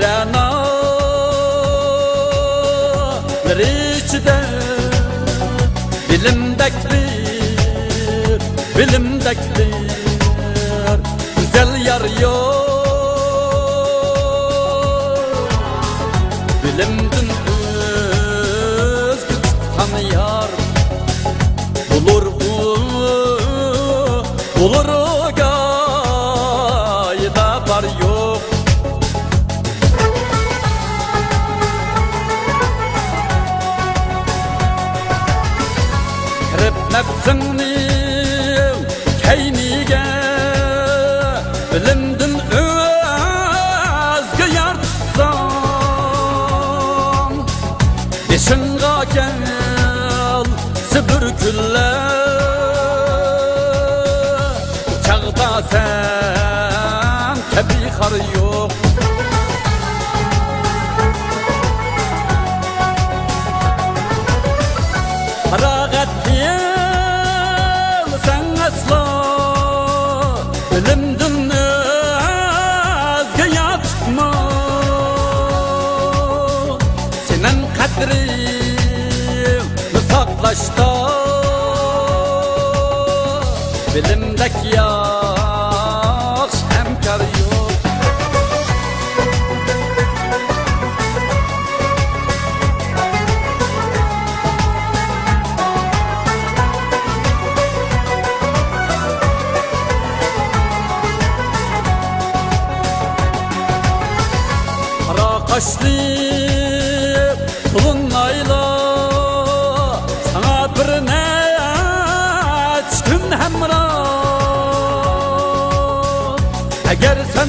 Rana içinde Bilimdek bir, bilimdek bir Güzel yar yok. Bilimdin nəfsimni keyniga bilimdim o'zga yortsan ishingga kelsa bir kunlar chag'da san kabi xor yo'q saklaşta Bilimdek yaş hemkar yok. Kara kaşlı Eğer sen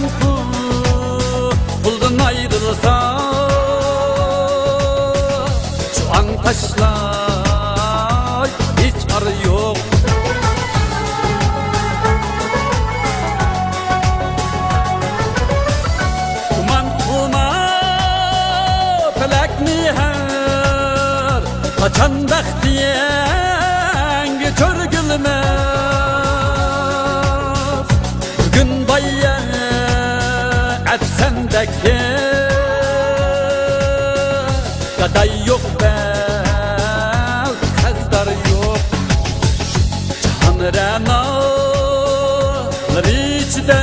kuldun ayrılsan Şu an taşlar hiç arı yok. Duman kuma felak nihar Kaçan bekleyen geçör etsendeki Gaday yok bel kazdar yok. Canrenalar içinde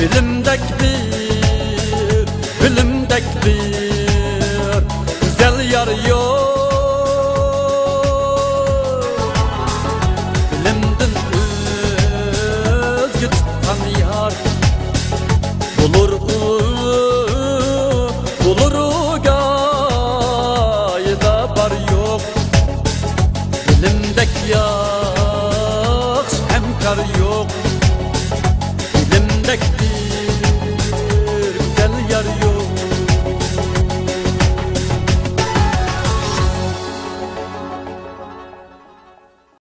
Bilimdek bir, bilimdek bir hemkar yok. Bilimdek bir